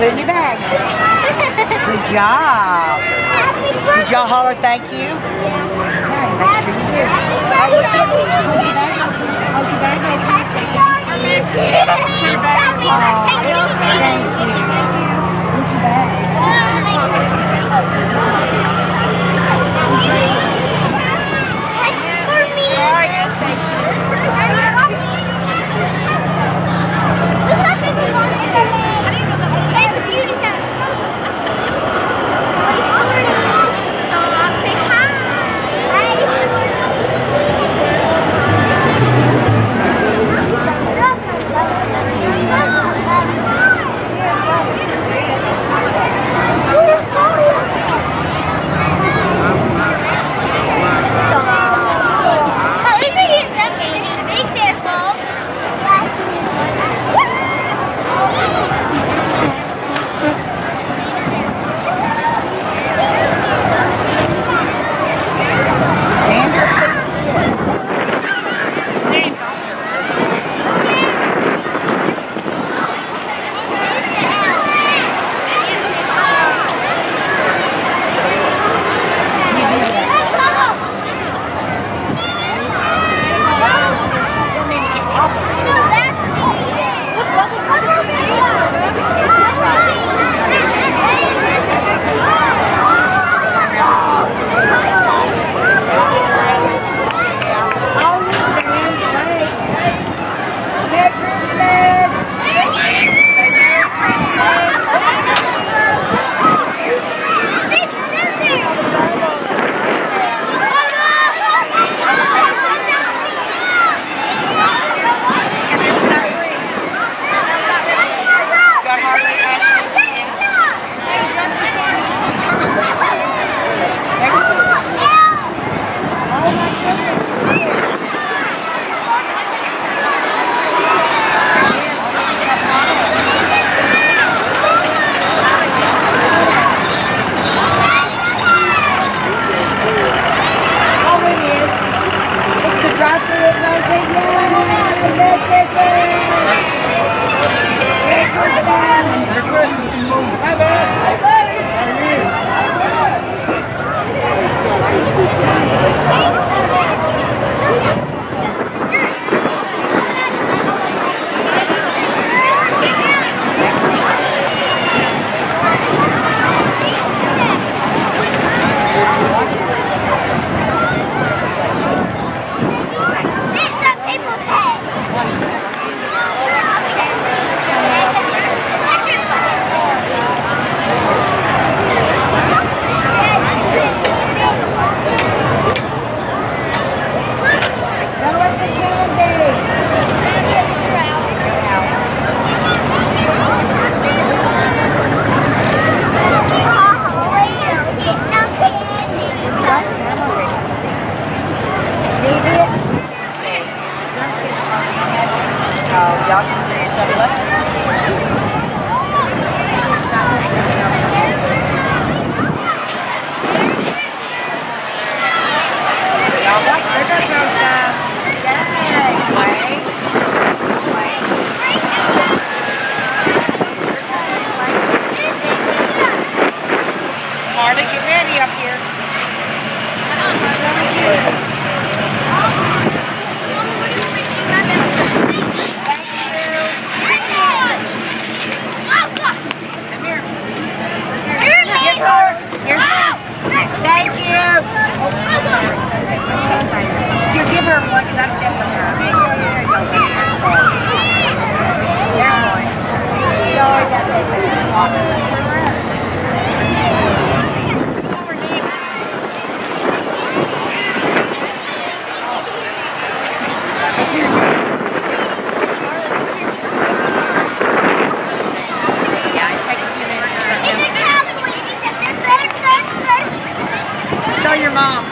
Put it in your bag. Good job. Did y'all holler thank you? Yeah. Okay, sure you. Tell your mom.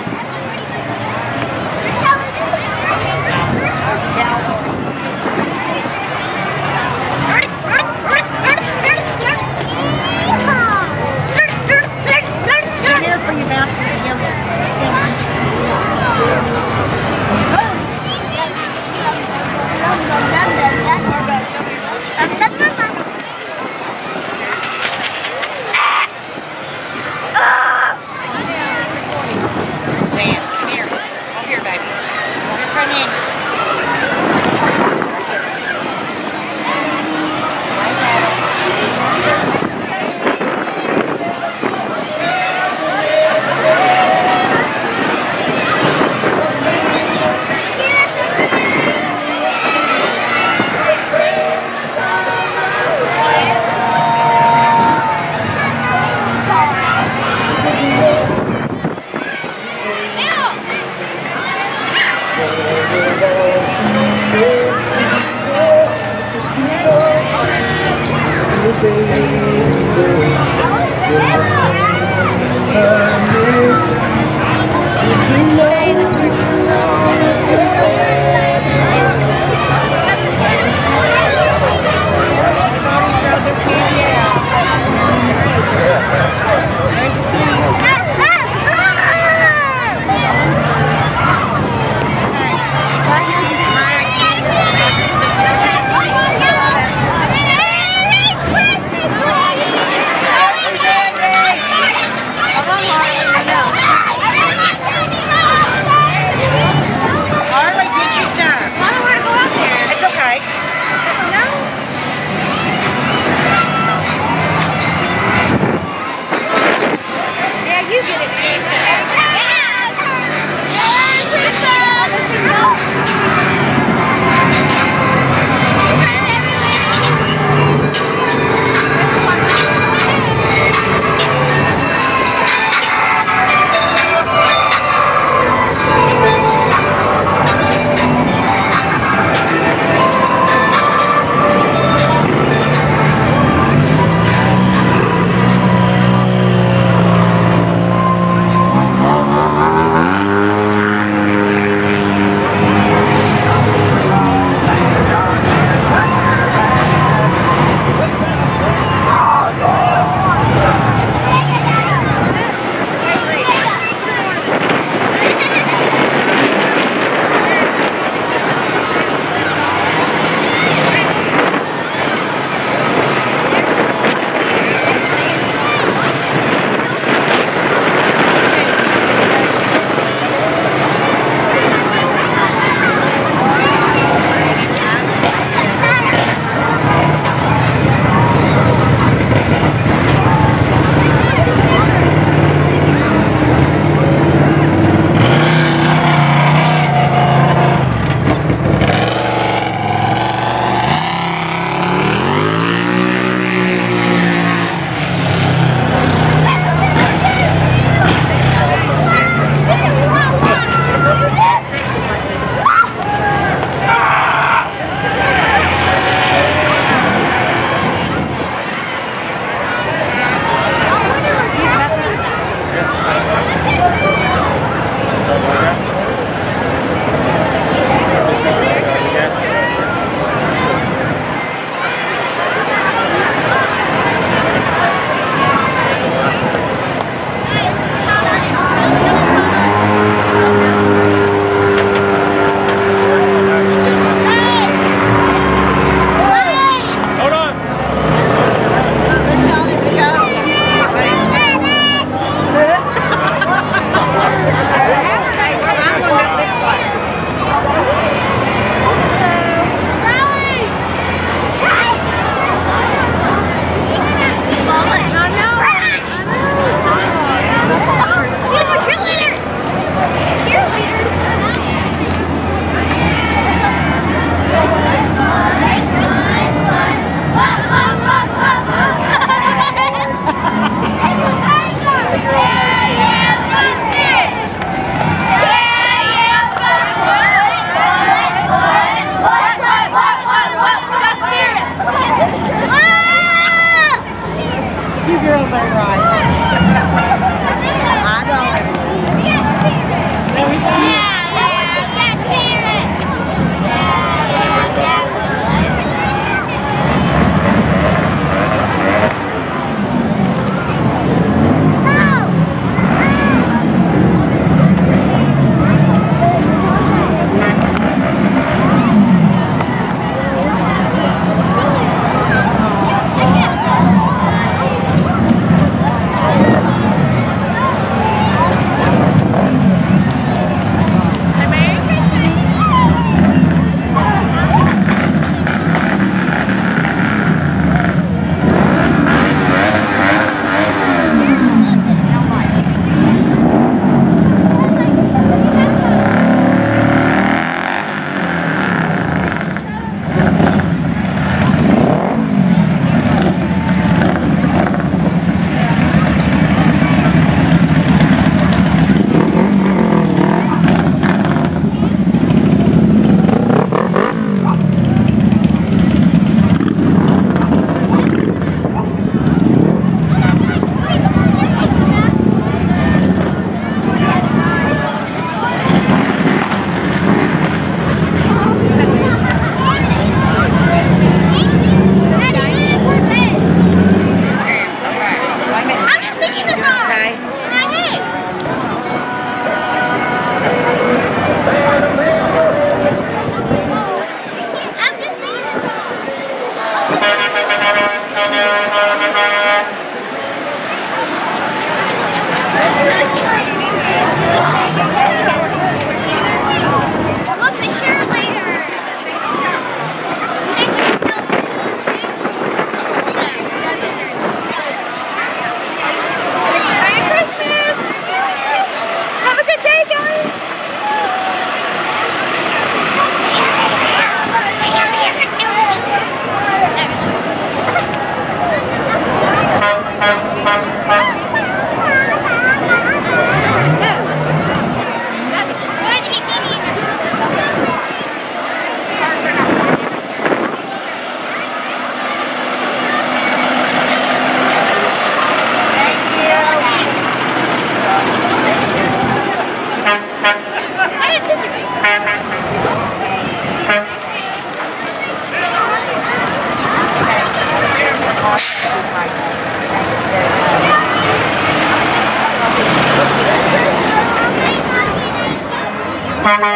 I'll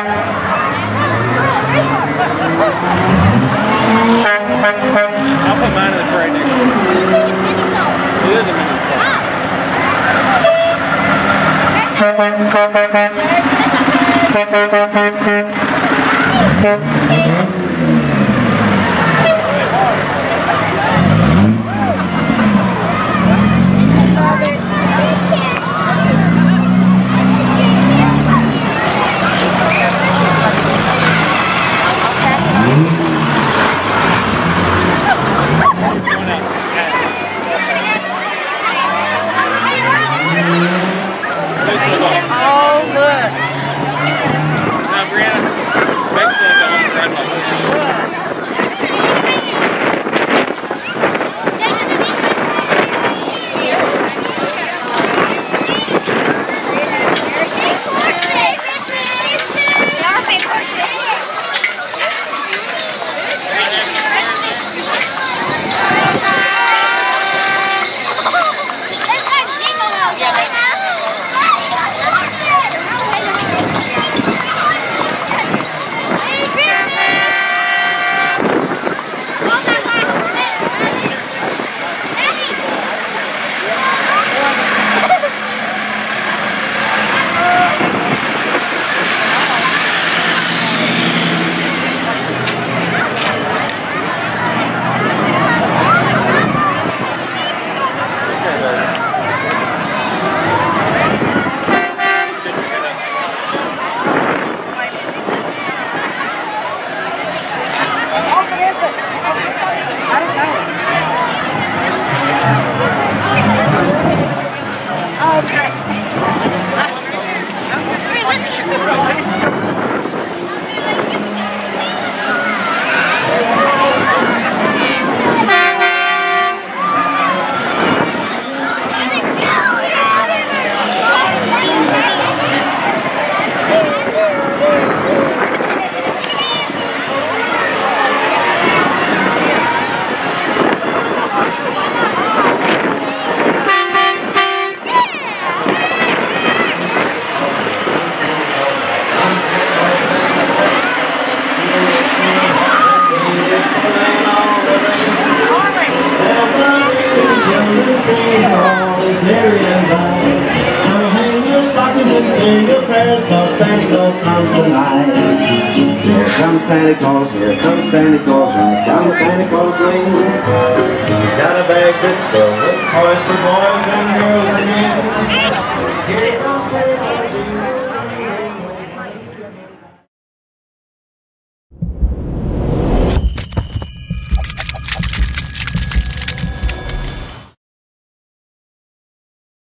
put mine in the tray next to it. A mini.